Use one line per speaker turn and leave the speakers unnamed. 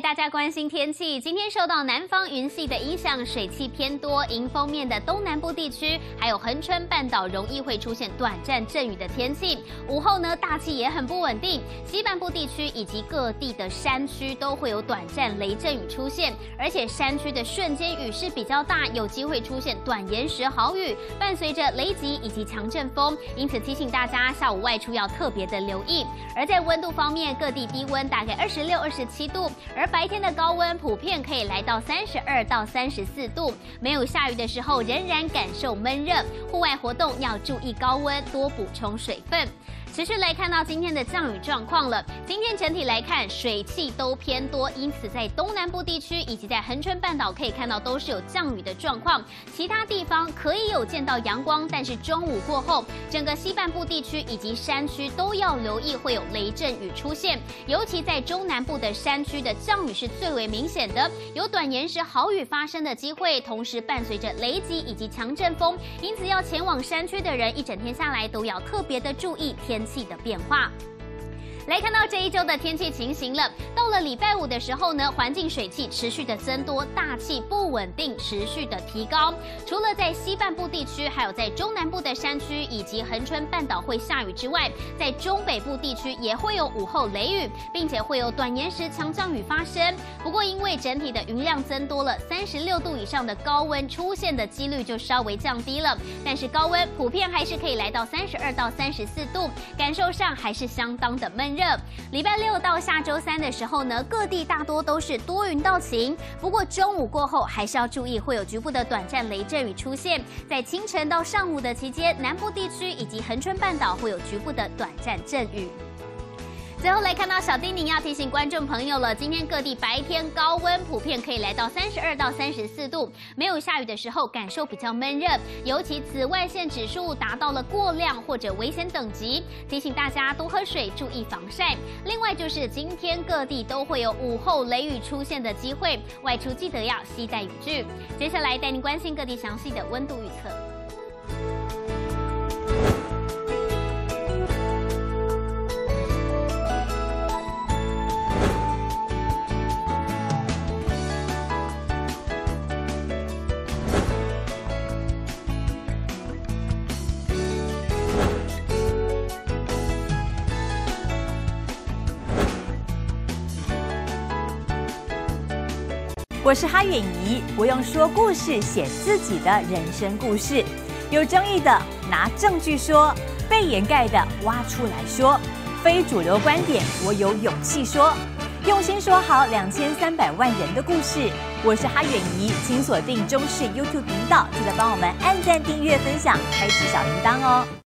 大家关心天气。今天受到南方云系的影响，水汽偏多，迎风面的东南部地区还有恒春半岛容易会出现短暂阵雨的天气。午后呢，大气也很不稳定，西半部地区以及各地的山区都会有短暂雷阵雨出现，而且山区的瞬间雨势比较大，有机会出现短延时豪雨，伴随着雷击以及强阵风。因此提醒大家，下午外出要特别的留意。而在温度方面，各地低温大概二十六、二十七度。而白天的高温普遍可以来到三十二到三十四度，没有下雨的时候仍然感受闷热，户外活动要注意高温，多补充水分。持续来看到今天的降雨状况了。今天整体来看，水汽都偏多，因此在东南部地区以及在恒春半岛可以看到都是有降雨的状况。其他地方可以有见到阳光，但是中午过后，整个西半部地区以及山区都要留意会有雷阵雨出现。尤其在中南部的山区的降雨是最为明显的，有短延时豪雨发生的机会，同时伴随着雷击以及强阵风，因此要前往山区的人一整天下来都要特别的注意天。气的变化。来看到这一周的天气情形了。到了礼拜五的时候呢，环境水汽持续的增多，大气不稳定持续的提高。除了在西半部地区，还有在中南部的山区以及恒春半岛会下雨之外，在中北部地区也会有午后雷雨，并且会有短延时强降雨发生。不过因为整体的云量增多了，三十六度以上的高温出现的几率就稍微降低了。但是高温普遍还是可以来到三十二到三十四度，感受上还是相当的闷。热，礼拜六到下周三的时候呢，各地大多都是多云到晴。不过中午过后还是要注意，会有局部的短暂雷阵雨出现。在清晨到上午的期间，南部地区以及恒春半岛会有局部的短暂阵雨。最后来看到小丁宁要提醒观众朋友了，今天各地白天高温普遍可以来到三十二到三十四度，没有下雨的时候感受比较闷热，尤其紫外线指数达到了过量或者危险等级，提醒大家多喝水，注意防晒。另外就是今天各地都会有午后雷雨出现的机会，外出记得要携带雨具。接下来带您关心各地详细的温度预测。
我是哈远怡，我用说故事写自己的人生故事，有争议的拿证据说，被掩盖的挖出来说，非主流观点我有勇气说，用心说好两千三百万人的故事。我是哈远怡，请锁定中视 YouTube 频道，记得帮我们按赞、订阅、分享、开启小铃铛哦。